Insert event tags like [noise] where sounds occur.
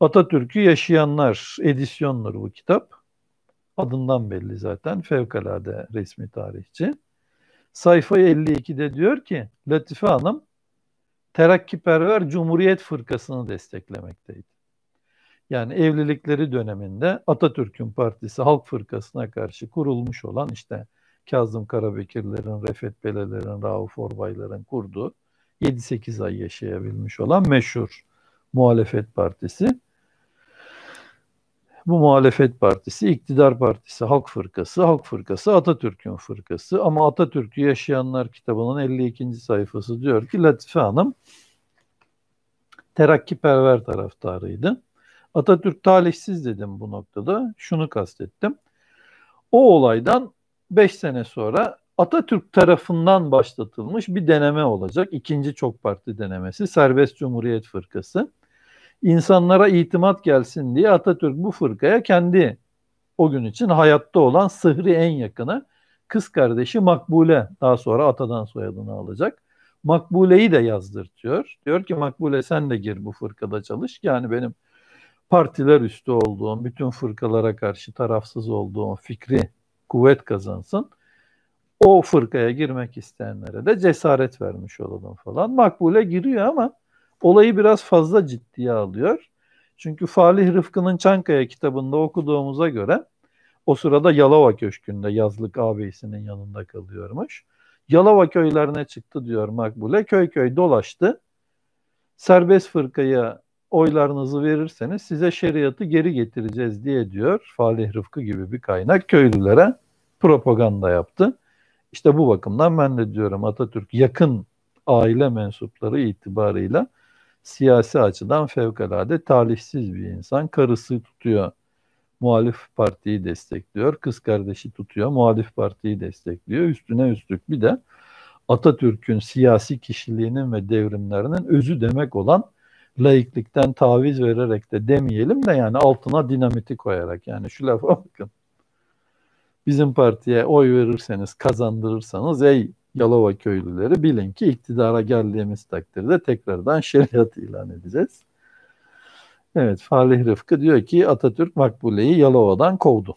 Atatürk'ü Yaşayanlar edisyonları bu kitap. Adından belli zaten. Fevkalade resmi tarihçi. Sayfa 52'de diyor ki Latife Hanım terakkiperver Cumhuriyet Fırkası'nı desteklemekteydi. Yani evlilikleri döneminde Atatürk'ün partisi Halk Fırkası'na karşı kurulmuş olan işte Kazım Karabekirlerin, Refet Belelerin, Rauf Orbayların kurduğu 7-8 ay yaşayabilmiş olan meşhur muhalefet partisi. Bu muhalefet partisi, iktidar partisi, halk fırkası, halk fırkası Atatürk'ün fırkası. Ama Atatürk'ü yaşayanlar kitabının 52. sayfası diyor ki Latife Hanım terakkiperver taraftarıydı. Atatürk talihsiz dedim bu noktada. Şunu kastettim. O olaydan 5 sene sonra Atatürk tarafından başlatılmış bir deneme olacak. İkinci çok parti denemesi Serbest Cumhuriyet Fırkası. İnsanlara itimat gelsin diye Atatürk bu fırkaya kendi o gün için hayatta olan sıhri en yakını kız kardeşi Makbule daha sonra atadan soyadını alacak. Makbule'yi de yazdırtıyor. Diyor ki Makbule sen de gir bu fırkada çalış. Yani benim partiler üstü olduğum, bütün fırkalara karşı tarafsız olduğum fikri kuvvet kazansın. O fırkaya girmek isteyenlere de cesaret vermiş olalım falan. Makbule giriyor ama olayı biraz fazla ciddiye alıyor. Çünkü Falih Rıfkı'nın Çankaya kitabında okuduğumuza göre o sırada Yalova Köşkü'nde yazlık ağabeyisinin yanında kalıyormuş. Yalova köylerine çıktı diyor Makbule. Köy köy dolaştı. Serbest fırkaya oylarınızı verirseniz size şeriatı geri getireceğiz diye diyor Falih Rıfkı gibi bir kaynak köylülere propaganda yaptı. İşte bu bakımdan ben de diyorum Atatürk yakın aile mensupları itibarıyla siyasi açıdan fevkalade talihsiz bir insan. Karısı tutuyor muhalif partiyi destekliyor. Kız kardeşi tutuyor muhalif partiyi destekliyor. Üstüne üstlük bir de Atatürk'ün siyasi kişiliğinin ve devrimlerinin özü demek olan laiklikten taviz vererek de demeyelim de yani altına dinamiti koyarak yani şu lafa bakın. Bizim partiye oy verirseniz kazandırırsanız ey Yalova köylüleri bilin ki iktidara geldiğimiz takdirde tekrardan şeriat [laughs] ilan edeceğiz. Evet Falih Rıfkı diyor ki Atatürk Makbule'yi Yalova'dan kovdu.